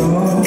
слова.